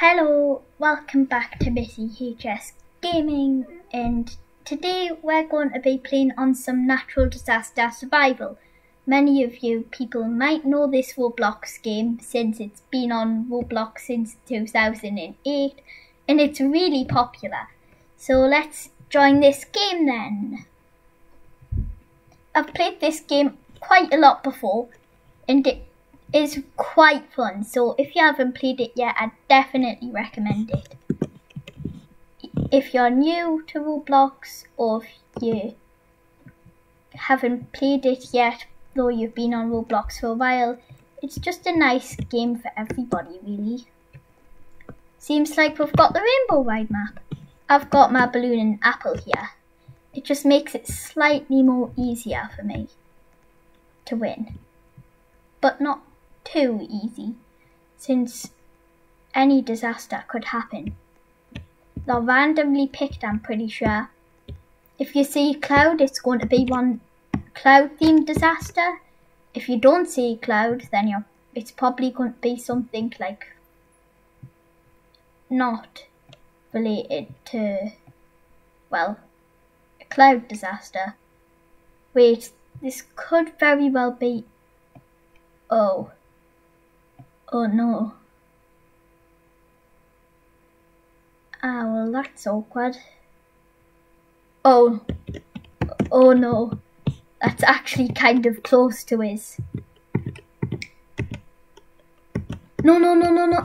Hello, welcome back to Missy HS Gaming and today we're going to be playing on some natural disaster survival. Many of you people might know this Roblox game since it's been on Roblox since 2008 and it's really popular. So let's join this game then. I've played this game quite a lot before and it is quite fun. So if you haven't played it yet, I definitely recommend it. If you're new to Roblox or if you haven't played it yet, though you've been on Roblox for a while, it's just a nice game for everybody, really. Seems like we've got the Rainbow Ride map. I've got my balloon and apple here. It just makes it slightly more easier for me to win. But not too easy, since any disaster could happen. They're randomly picked, I'm pretty sure. If you see cloud, it's going to be one cloud-themed disaster. If you don't see cloud, then you're, it's probably going to be something like not related to, well, a cloud disaster. Wait, this could very well be, oh, Oh no. Ah, well that's awkward. Oh. Oh no. That's actually kind of close to his. No, no, no, no, no.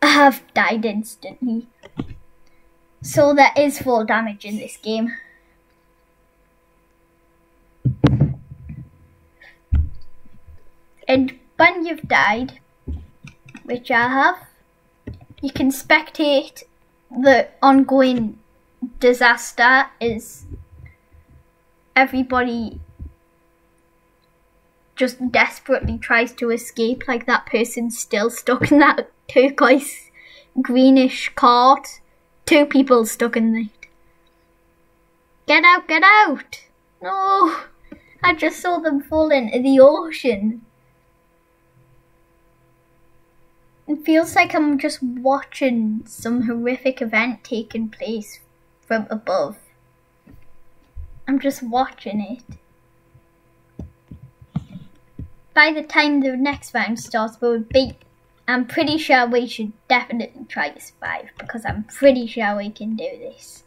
I have died instantly. So there is full damage in this game. And when you've died, which I have, you can spectate the ongoing disaster is everybody just desperately tries to escape like that person's still stuck in that turquoise greenish cart. Two people stuck in it. Get out, get out! No! I just saw them fall into the ocean. It feels like I'm just watching some horrific event taking place from above. I'm just watching it. By the time the next round starts, we'll be. I'm pretty sure we should definitely try to survive because I'm pretty sure we can do this.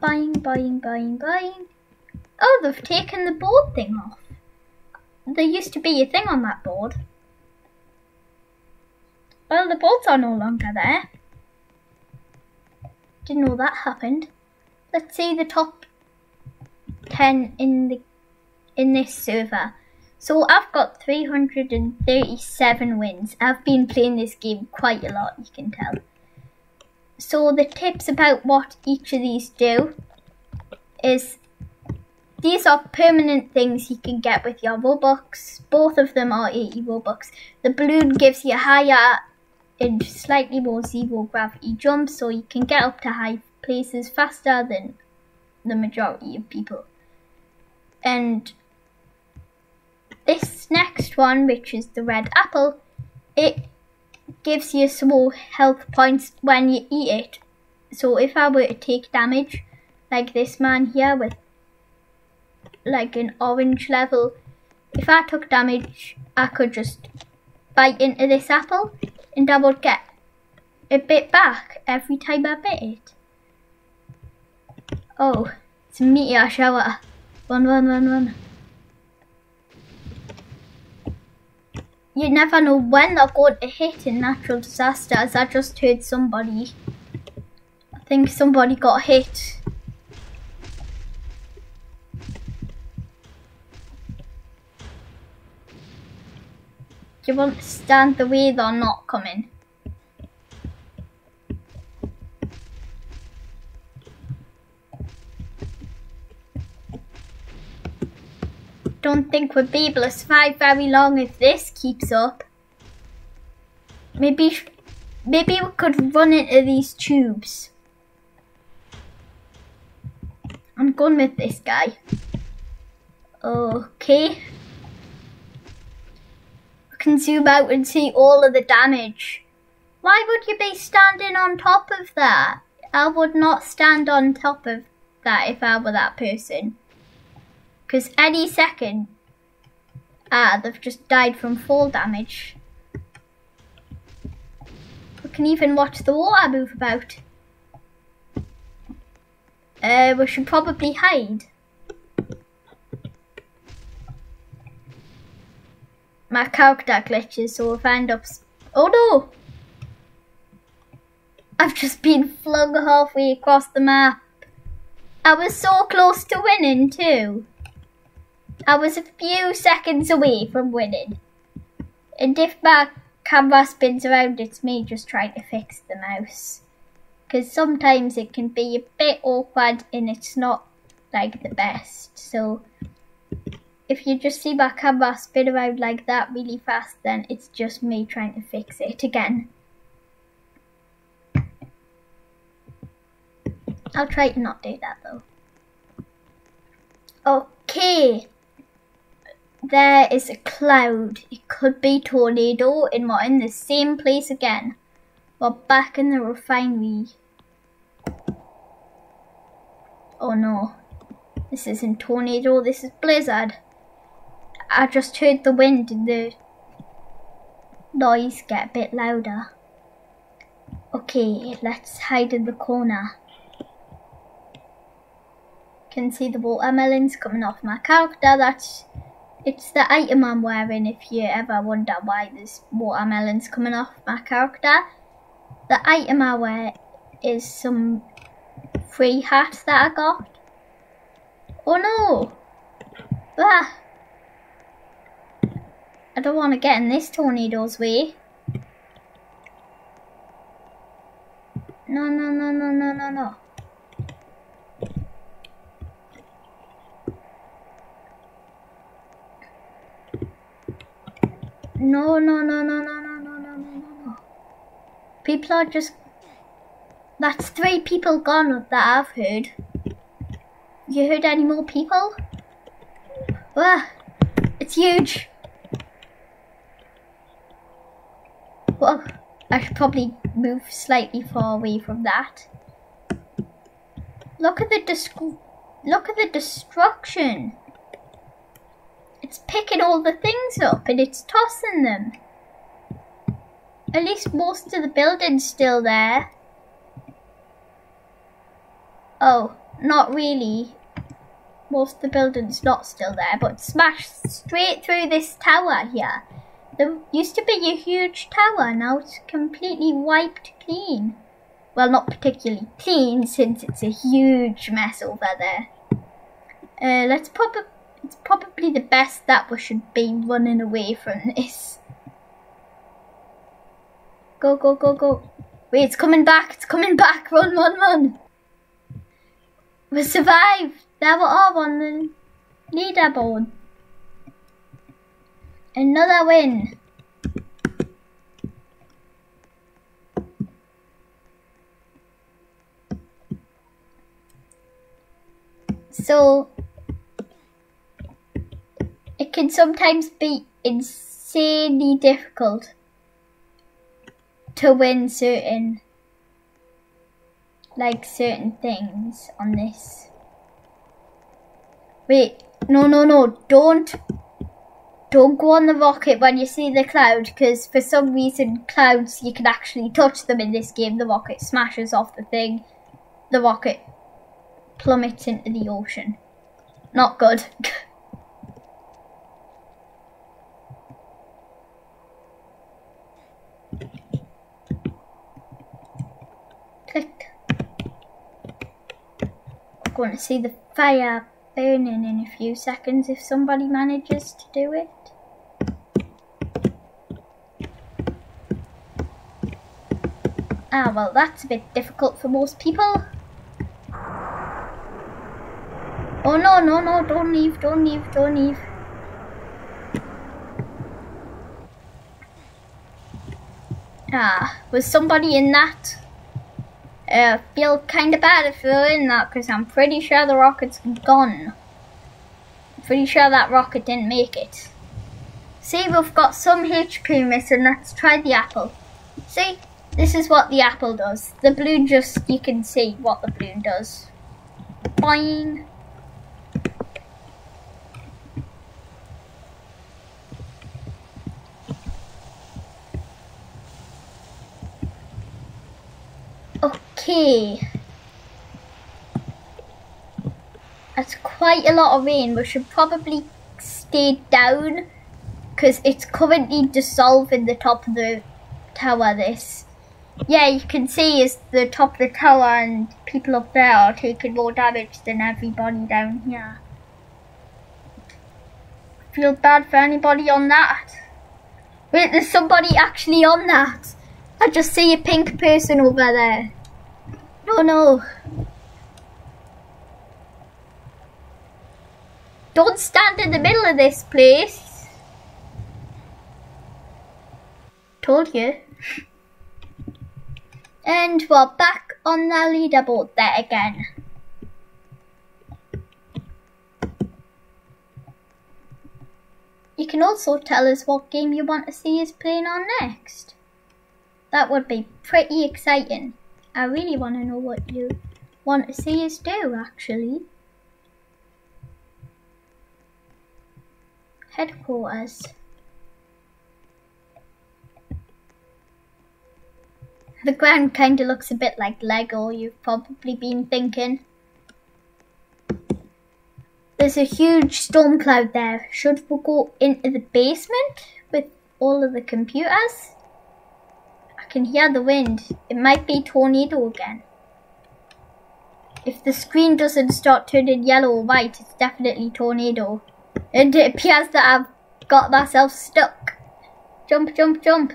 Buying, buying, buying, buying. Oh, they've taken the board thing off. There used to be a thing on that board. Well, the bolts are no longer there. Didn't know that happened. Let's see the top 10 in the in this server. So I've got 337 wins. I've been playing this game quite a lot, you can tell. So the tips about what each of these do is these are permanent things you can get with your Robux. Both of them are 80 Robux. The balloon gives you higher in slightly more zero gravity jumps so you can get up to high places faster than the majority of people. And this next one, which is the red apple, it gives you more health points when you eat it. So if I were to take damage, like this man here with like an orange level, if I took damage, I could just bite into this apple and I would get a bit back every time I bit it. Oh, it's a meteor shower. Run, run, run, run. You never know when they're going to hit in natural disasters. I just heard somebody. I think somebody got hit. You understand the way they're not coming? Don't think we'll be able to survive very long if this keeps up. Maybe, maybe we could run into these tubes. I'm going with this guy. Okay can zoom out and see all of the damage. Why would you be standing on top of that? I would not stand on top of that if I were that person. Because any second, ah, they've just died from fall damage. We can even watch the water move about. Uh, we should probably hide. My character glitches, so if I end up... Oh no! I've just been flung halfway across the map. I was so close to winning too. I was a few seconds away from winning. And if my camera spins around, it's me just trying to fix the mouse. Because sometimes it can be a bit awkward and it's not like the best. So if you just see my camera spin around like that really fast, then it's just me trying to fix it again. I'll try to not do that though. Okay. There is a cloud. It could be tornado and we're in the same place again. We're back in the refinery. Oh no. This isn't tornado, this is blizzard. I just heard the wind and the noise get a bit louder. Okay, let's hide in the corner. Can see the watermelons coming off my character. That's it's the item I'm wearing if you ever wonder why there's watermelons coming off my character. The item I wear is some free hat that I got. Oh no! Ah! I don't want to get in this tornado's way. No, no, no, no, no, no, no. No, no, no, no, no, no, no, no, no, no. People are just... That's three people gone that I've heard. You heard any more people? Ah, it's huge. Well, I should probably move slightly far away from that. Look at the look at the destruction. It's picking all the things up and it's tossing them. At least most of the building's still there. Oh, not really. Most of the building's not still there, but smashed straight through this tower here. There used to be a huge tower, now it's completely wiped clean. Well, not particularly clean, since it's a huge mess over there. Uh, let's pop a it's probably the best that we should be running away from this. Go, go, go, go. Wait, it's coming back. It's coming back. Run, run, run. We survived. There we are on the leaderboard. Another win. So it can sometimes be insanely difficult to win certain like certain things on this. Wait, no, no, no, don't, don't go on the rocket when you see the cloud, because for some reason clouds, you can actually touch them in this game. The rocket smashes off the thing. The rocket plummets into the ocean. Not good. Click. I'm going to see the fire burning in a few seconds if somebody manages to do it. Ah, well, that's a bit difficult for most people. Oh, no, no, no, don't leave, don't leave, don't leave. Ah, was somebody in that? I feel kind of bad if you're in that because I'm pretty sure the rocket's gone. Pretty sure that rocket didn't make it. See, we've got some HP missing. Let's try the apple. See, this is what the apple does. The balloon just, you can see what the balloon does. Boing. Okay. That's quite a lot of rain. We should probably stay down because it's currently dissolving the top of the tower this. Yeah, you can see is the top of the tower and people up there are taking more damage than everybody down here. Feel bad for anybody on that. Wait, there's somebody actually on that. I just see a pink person over there. No, no. Don't stand in the middle of this place. Told you. And we're back on the leaderboard there again. You can also tell us what game you want to see us playing on next. That would be pretty exciting. I really want to know what you want to see us do, actually. Headquarters. The ground kind of looks a bit like Lego, you've probably been thinking. There's a huge storm cloud there. Should we go into the basement with all of the computers? I can hear the wind. It might be tornado again. If the screen doesn't start turning yellow or white, it's definitely tornado. And it appears that I've got myself stuck. Jump, jump, jump.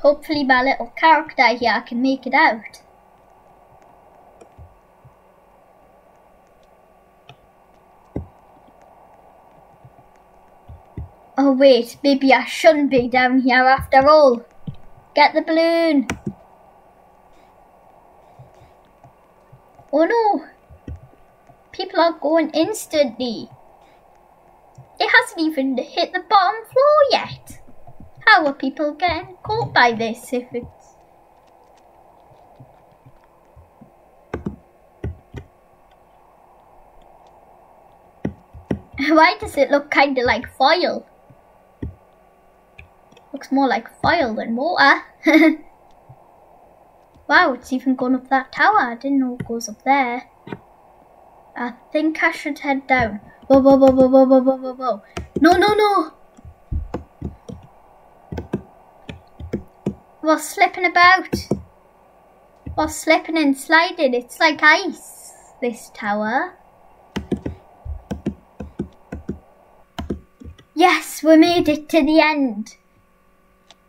Hopefully my little character here I can make it out. Oh wait, maybe I shouldn't be down here after all. Get the balloon. Oh no. People are going instantly. It hasn't even hit the bottom floor yet. How are people getting caught by this if it's... Why does it look kinda like foil? Looks more like foil than water. wow, it's even gone up that tower. I didn't know it goes up there. I think I should head down. Whoa, whoa, whoa, whoa, whoa, whoa, whoa, whoa. No, no, no. We're slipping about. We're slipping and sliding. It's like ice, this tower. Yes, we made it to the end.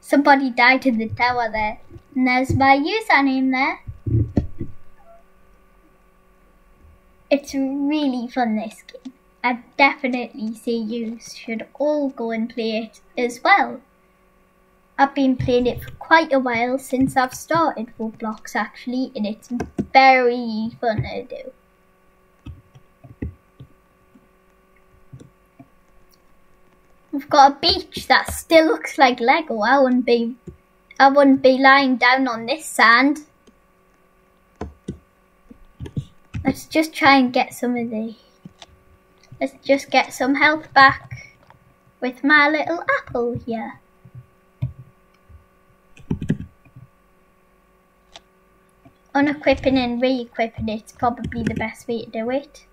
Somebody died in the tower there. And there's my username there. It's really fun this game. I definitely say you should all go and play it as well. I've been playing it for quite a while since I've started Roblox actually and it's very fun to do. We've got a beach that still looks like Lego. I wouldn't be I wouldn't be lying down on this sand. Let's just try and get some of the let's just get some health back with my little apple here. Unequipping and re-equipping it's probably the best way to do it.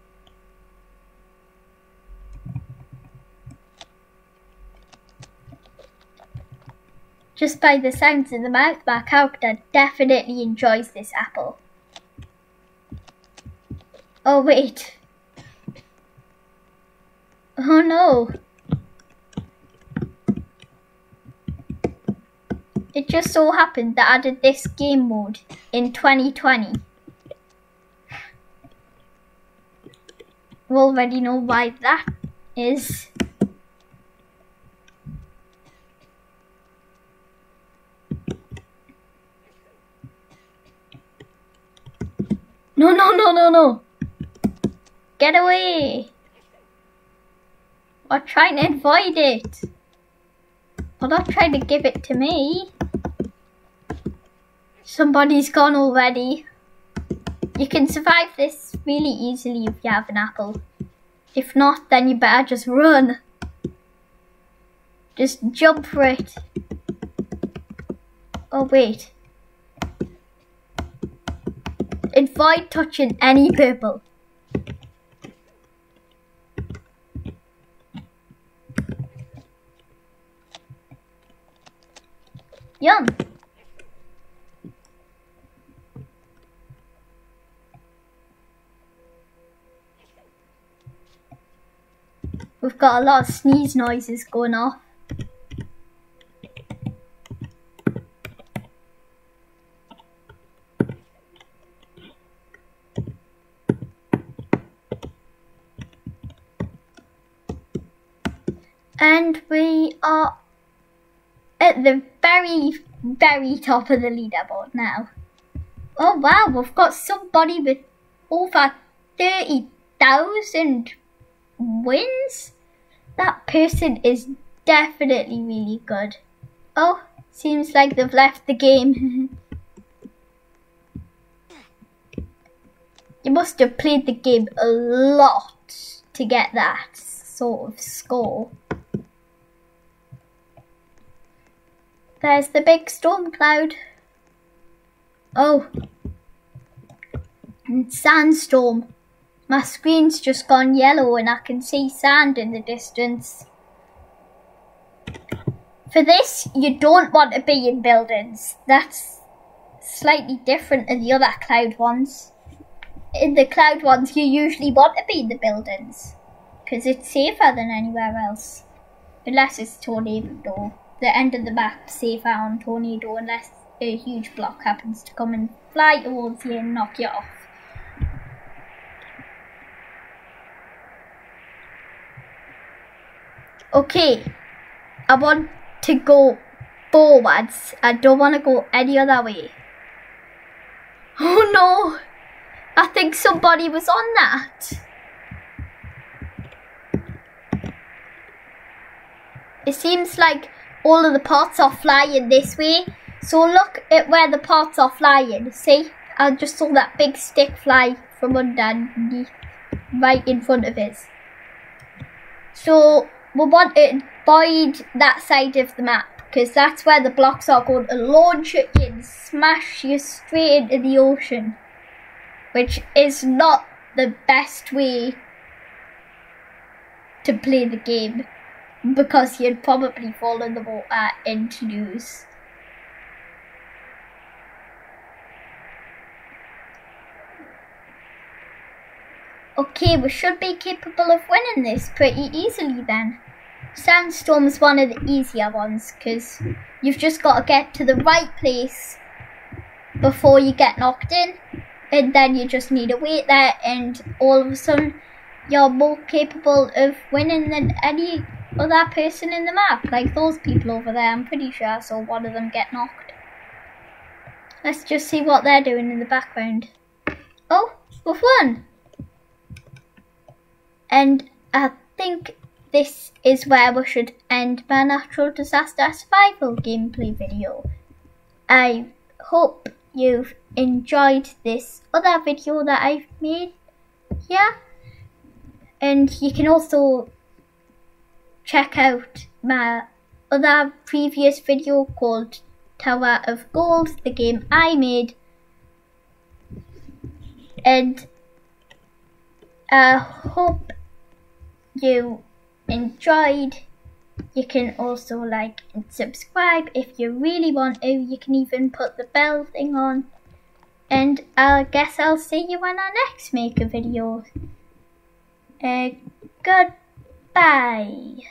Just by the sounds of the mouth, my character definitely enjoys this apple. Oh wait. Oh no. It just so happened that I did this game mode in 2020. We already know why that is. No, no, no, no, no. Get away. Or trying to avoid it. Or not trying to give it to me. Somebody's gone already. You can survive this really easily if you have an apple. If not, then you better just run. Just jump for it. Oh wait. Avoid touching any purple. Yum. We've got a lot of sneeze noises going off. And we are at the very, very top of the leaderboard now. Oh wow, we've got somebody with over 30,000 wins? Person is definitely really good. Oh, seems like they've left the game. you must have played the game a lot to get that sort of score. There's the big storm cloud. Oh. And sandstorm. My screen's just gone yellow and I can see sand in the distance. For this, you don't want to be in buildings. That's slightly different than the other cloud ones. In the cloud ones, you usually want to be in the buildings. Because it's safer than anywhere else. Unless it's tornado. The end of the map safer on tornado unless a huge block happens to come and fly towards you and knock you off. Okay, I want to go forwards. I don't want to go any other way. Oh no! I think somebody was on that. It seems like all of the parts are flying this way. So look at where the parts are flying. See? I just saw that big stick fly from underneath, right in front of us. So we want to avoid that side of the map because that's where the blocks are going to launch it and smash you straight into the ocean which is not the best way to play the game because you'd probably fall in the water and lose. Okay, we should be capable of winning this pretty easily then. Sandstorm's one of the easier ones because you've just got to get to the right place before you get knocked in and then you just need to wait there and all of a sudden you're more capable of winning than any other person in the map. Like those people over there, I'm pretty sure I saw one of them get knocked. Let's just see what they're doing in the background. Oh, we've won! And I think this is where we should end my natural disaster survival gameplay video. I hope you've enjoyed this other video that I've made here. And you can also check out my other previous video called Tower of Gold, the game I made. And I hope you enjoyed. You can also like and subscribe if you really want to. You can even put the bell thing on. And I guess I'll see you when I next make a video. Uh, goodbye.